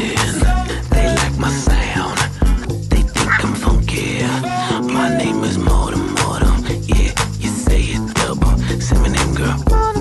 something. They like my sound. They think I'm funky. My name is Mortem Mortem. Yeah, you say it double. Say my name, girl.